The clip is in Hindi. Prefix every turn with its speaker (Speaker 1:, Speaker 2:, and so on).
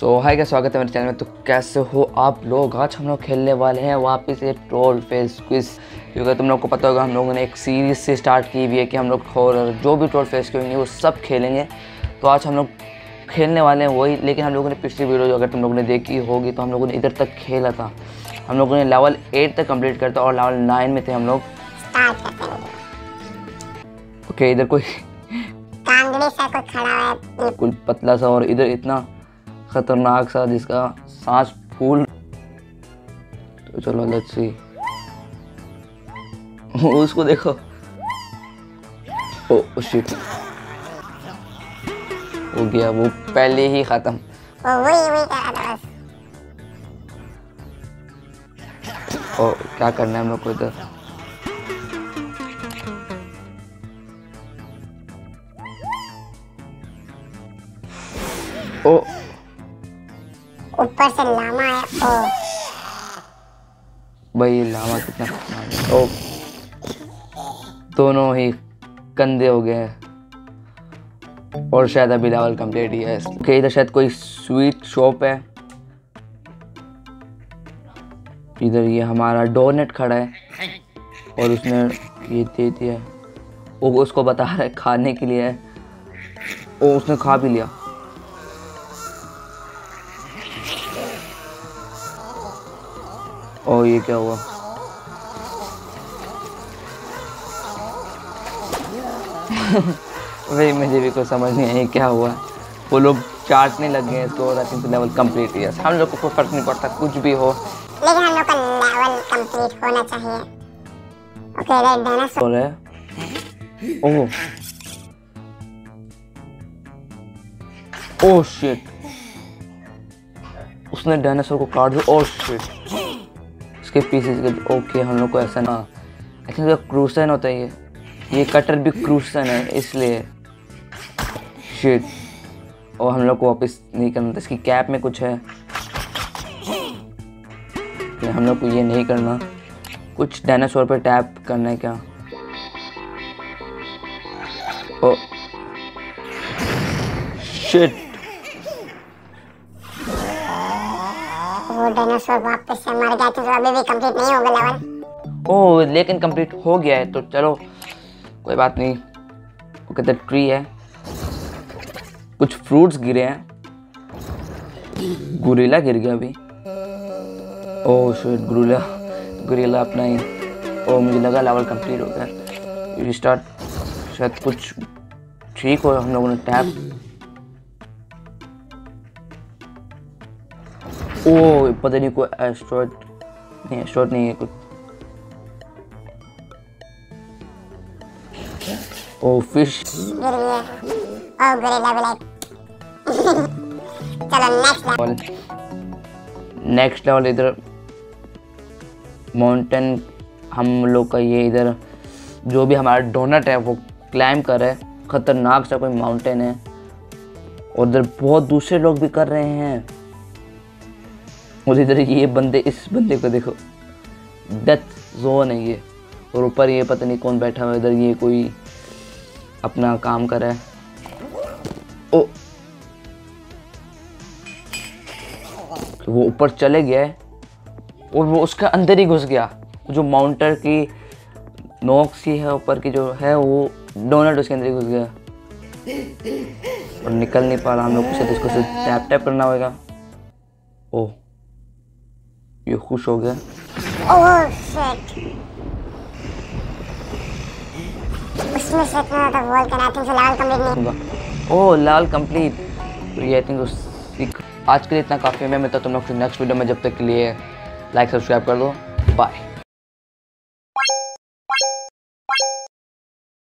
Speaker 1: तो हाय का स्वागत है मेरे चैनल में। तो कैसे हो आप लोग? आज हम लोग खेलने वाले हैं वापस ये ट्रोल फेस क्विज क्योंकि तुम लोग को पता होगा हम लोगों ने एक सीरीज़ से स्टार्ट की हुई है कि हम लोग हॉरर जो भी ट्रोल फेस के होंगे वो सब खेलेंगे। तो आज हम लोग खेलने वाले हैं वही लेकिन हम लोगों ने पिछली वीडियो जो अगर तुम लोगों ने देखी होगी तो हम लोगों ने इधर तक खेला था। हम लोगों ने लेवल एट तक कंप्लीट करता और लेवल नाइन में थे हम लोग। ओके इधर कोई
Speaker 2: कांगड़ी सा कोई खड़ा हुआ है।
Speaker 1: कुल पतला सा और इधर इतना खतरनाक सा जिसका सांस फूल। तो चलो लेट्स सी उसको देखो। ओ शिट हो गया वो पहले ही खत्म।
Speaker 2: वही वही कर रहा था
Speaker 1: ओ क्या करना है हम लोग को इधर? ओ
Speaker 2: ऊपर से लामा है, ओ।
Speaker 1: भाई लामा कितना खतरनाक है। ओ। दोनों ही कंधे हो गए हैं। और शायद अभी लेवल कंप्लीट ही है। ओके इधर शायद कोई स्वीट शॉप है। इधर ये हमारा डोनेट खड़ा है। और उसने ये दे दिया। वो उसको बता रहा है खाने के लिए। ओ उसने खा भी लिया। ओ ये क्या हुआ? वही मुझे भी कुछ समझ नहीं आई क्या हुआ। वो लोग चाटने लग गए और आई थिंक लेवल कंप्लीट है हम लोग को कोई फ़र्क नहीं पड़ता कुछ भी हो।
Speaker 2: लेकिन हम लोग का लेवल कंप्लीट होना चाहिए। ओके रेड डायनासोर
Speaker 1: है? ओह। ओह शिट उसने डायनासोर को काट दिया। ओह शिट इसके पीसेस के ओके हम लोग को ऐसा ना आई थिंक क्रूसन होता है ये। ये कटर भी क्रूसन है, इसलिए। शिट और हम लोग को वापस नहीं करना इसकी कैप में कुछ है। हम लोग को ये नहीं करना। कुछ डायनासोर पे टैप करना है क्या? ओ शिट
Speaker 2: वो डायनासोर तो
Speaker 1: लेकिन कंप्लीट हो गया है तो चलो, कोई बात नहीं। वो कहते ट्री है। कुछ फ्रूट्स गिरे हैं। गुरीला गिर गया अभी। ओह शिट गुरीला गुरीला अपना ही। ओ, मुझे लगा लेवल कंप्लीट हो गया। रिस्टार्ट शायद कुछ ठीक हो, हम लोगों ने टैप ओ, पता नहीं कोई एस्ट्रॉइड नहीं एस्ट्रॉइड नहीं है कुछ O fish
Speaker 2: O gorilla black चलो नेक्स्ट
Speaker 1: लेवल नेक्स्ट लेवल इधर माउंटेन हम लोग का ये इधर, जो भी हमारा डोनट है, वो क्लाइम कर रहा है। खतरनाक सा कोई माउंटेन है। और इधर बहुत दूसरे लोग भी कर रहे हैं। और इधर ये बंदे, इस बंदे को देखो। डेथ जोन है ये। और ऊपर ये पता नहीं कौन बैठा हुआ इधर ये कोई अपना काम कर रहा है। ओ। तो वो ऊपर चले गया और वो उसका अंदर ही घुस गया। जो माउंटर की नोक सी है, ऊपर की जो है, वो डोनट उसके अंदर ही घुस गया। और निकल नहीं पा रहा, हम लोग टैप टैप करना होगा। ओह ये खुश हो गया।
Speaker 2: ओह शिट उसमें से इतना ज़्यादा वॉल करना था लेवल कंप्लीट नहीं।
Speaker 1: ओह लाल कंप्लीट तो ये आई थिंक आज के लिए इतना काफ़ी है। मैं मिलता हूँ तुम लोग नेक्स्ट वीडियो में। जब तक के लिए लाइक सब्सक्राइब कर दो बाय